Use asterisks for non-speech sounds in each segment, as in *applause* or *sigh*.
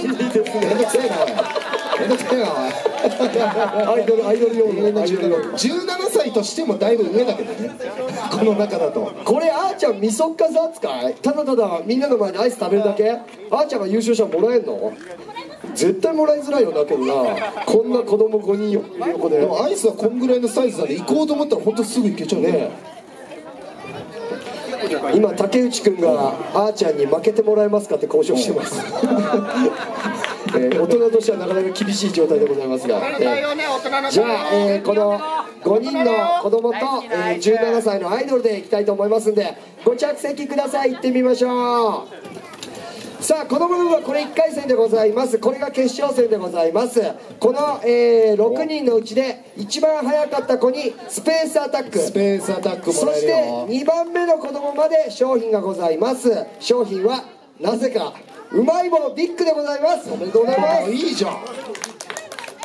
いいですねめんどくせえなおいめんどくせえなおいアイドルアイドル用のアイドル用の17歳としてもだいぶ上だけどね。この中だとこれあーちゃんみそっかず扱い？ただただみんなの前でアイス食べるだけ？あーちゃんが優勝したらもらえんの？絶対もらいづらいよなけどな。こんな子供5人横で。アイスはこんぐらいのサイズなんで行こうと思ったら本当すぐ行けちゃうね。今竹内くんがあーちゃんに負けてもらえますかって交渉してます、*laughs* えー大人としてはなかなか厳しい状態でございますが、えーじゃあ、えーこの5人の子供と、えー17歳のアイドルでいきたいと思いますんでご着席ください。行ってみましょうさあ子供の部はこれ1回戦でございます。これが決勝戦でございます。この、えー6人のうちで一番早かった子にスペースアタック。スペースアタックそしてるよ。2番目の子供まで商品がございます。商品はなぜかうまい棒ビッグでございます。おめでとうございまあいいじゃん。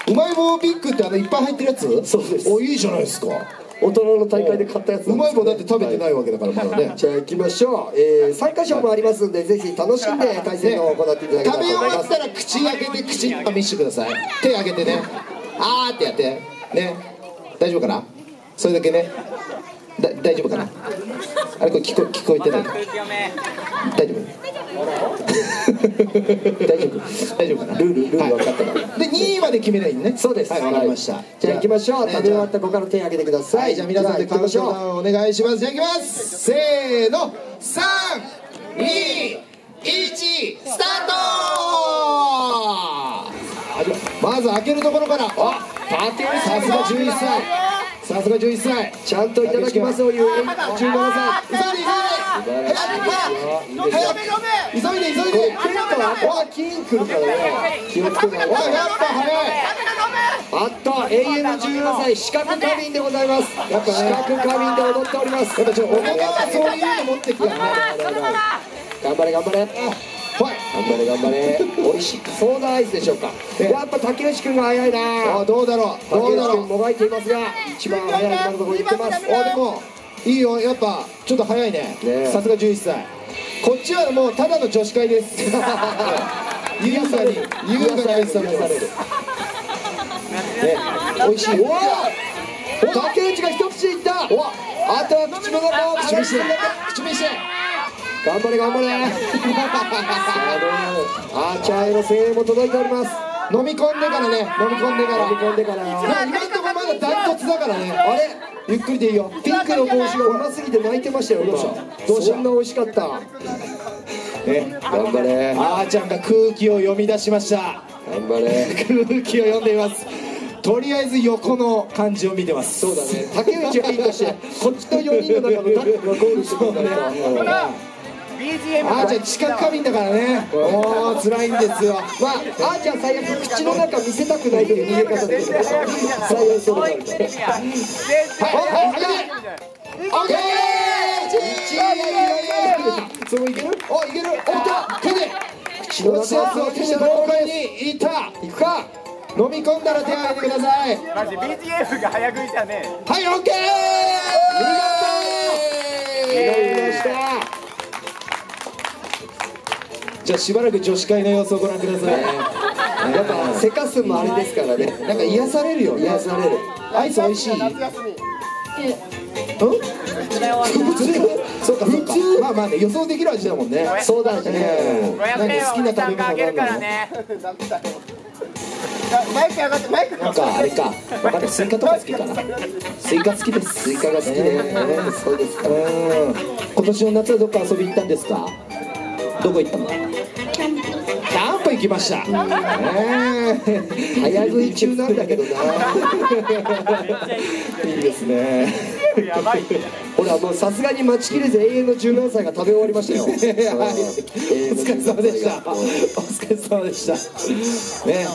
うまい棒ビッグってあのいっぱい入ってるやつ？そうです。おいいじゃないですか。す大人の大会で買ったやつうまい棒だって食べていないわけだからまだね。*laughs* じゃあ行きましょう、えー、参加賞もありますんでぜひ楽しんで対戦を行っていただけた食べ終らと思います。わったら口開けて口あ見せて。ください手開けてね。あーってやって。ね。大丈夫かな？それだけね。だ大丈夫かな？あれこれ聞こ聞こえてない？大丈夫？大丈夫？大丈夫かな？ルールルール分かったからはいで2位まで決めないいねそうですはいわかりました、じゃあ行きましょうね食べ終わった子から手を挙げてくださいはい、じゃあ皆さんでカウントダウンお願いします。じゃあ行きます。せーの、三、二、一、スタート。まず開けるところから。あ、竹内さすが11歳。さすが11歳。ちゃんといただきますを言う17歳急いで急いで。早く急いで急いで急いで。来ると頭金来るからね気をつけないおい、やっぱ早い。あった永遠の17歳四角花瓶でございますやっぱね四角花瓶で踊っておりますやっぱちょっと大人はそういうの持ってきたね。頑張れ頑張れはい。頑張れ頑張れ美味しそうなアイスでしょうかねやっぱ竹内くんが早いなあ、どうだろう。竹。内くんもがいていますが一番早い今のところ言ってますあでもいいよやっぱちょっと早いね。ねさすが11歳。こっちはもうただの女子会です。*laughs* 優雅に優雅に愛されてますね美味しい。おお竹内が一口でいった。おあとは口の中を口見して。口見して。頑張れ頑張れ。さあーちゃんへの声援も届いております。飲み込んでからね。飲み込んでから。飲み込んでから。今んとこまだダントツだからね。あれ？ゆっくりでいいよ。ピンクの帽子がうますぎて泣いてましたよ。今どうした？どうした？そんな美味しかった？ね頑張れ。あーちゃんが空気を読み出しました。頑張れ。空気を読んでいます。とりあえず横の感じを見てます。そうだね。竹内がいいとしてこっちの4人の中の誰かがゴールしてくれないと BGM あーちゃん近く過敏だからね。もう辛いんですよ。まああーちゃん最悪口の中見せたくないという逃げ方できる最悪そうだからテレビやはいはいはいオッケーそのいけるおいけるおいった手で口の落ちたやつを手で豪快にいった行くか飲み込んだら手を挙げてくださいマジ BGM が早食いじゃねえはいオッケやりましたーじゃあしばらく女子会の様子をご覧くださいやっぱせかすもあれですからね。なんか癒されるよ。ね癒される。アイス美味しい？うん？そうかそうか。まあまあね予想できる味だもんね。そうだね。うん500円はおじさんがあげるからね。マイク上がってマイクなんかあれか。分かったスイカとか好きかな。スイカ好きです。スイカが好きで、ね。そうですか。うん。今年の夏はどっか遊び行ったんですか？どこ行ったの？行きました。ね早食い中なんだけどな。いい。ですね。やばいほらもうさすがに待ちきれず永遠の17歳が食べ終わりましたよ。はいお疲れ様でした。お疲れ様でした。ね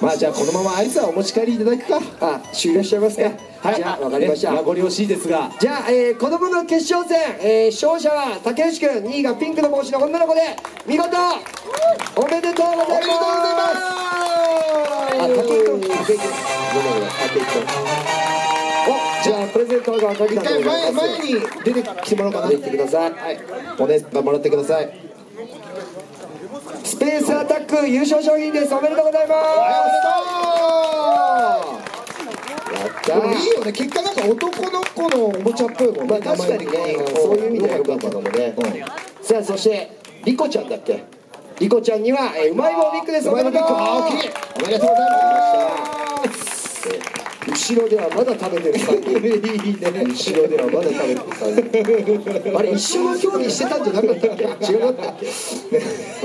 まあじゃあこのままアイスはお持ち帰りいただくか。あ終了しちゃいますか。はい。じゃあわかりました、ね名残惜しいですが。じゃあ、えー、子供の決勝戦、えー、勝者は竹内くん2位がピンクの帽子の女の子で見事おめでとうございますおめでとうございますあ竹内くん竹内くんごめんごめん竹内くんおじゃあプレゼントが鍵一回前前に出てきてもらおうかな出てきてくださいはい。お姉さんがもらってくださいスペースアタック優勝賞品です。おめでとうございます。やったいいよね。結果なんか男の子のおもちゃっぽいもんね。まあ確かにね。そういう意味では良かったかもね。さあそしてリコちゃんだっけ？リコちゃんには、えーうまい棒ビッグです。お前のビッグおあ大きい。おめでとうございます後ろではまだ食べてる3人 *laughs* いいね。後ろではまだ食べてる3人あれ一緒の競技してたんじゃなかったっけ？違かったっけ、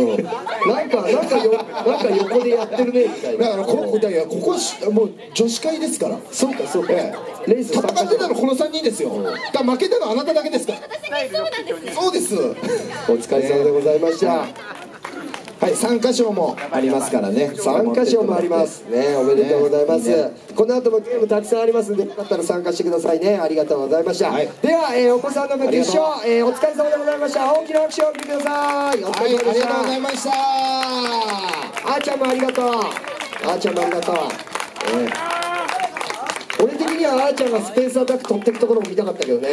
うん、なんかなんかよなんか横でやってるねみたいな。だからここだいやここしもう女子会ですから。そうかそうか、ええ。レース戦ってたのこの3人ですよ。だから負けたのはあなただけですから。そうです。お疲れ様でございました、はい参加賞もありますからね。参加賞もあります。ねおめでとうございます、ねこの後もゲームたくさんありますんでよかったら参加してくださいね。ありがとうございました、はい。では、えーお子さんの決勝、えーお疲れ様でございました。大きな拍手を送ってください。お疲はいありがとうございました。あーちゃんもありがとう。あーちゃんもありがとう、えーあーちゃんがスペースアタック取っていくところも見たかったけどね、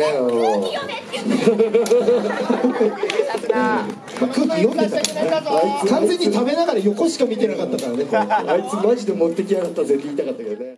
空気読ん。でた完全に食べながら横しか見てなかったからねあいつマジで持ってきやがったぜって言いたかったけどね